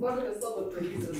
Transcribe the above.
What are the celebrities?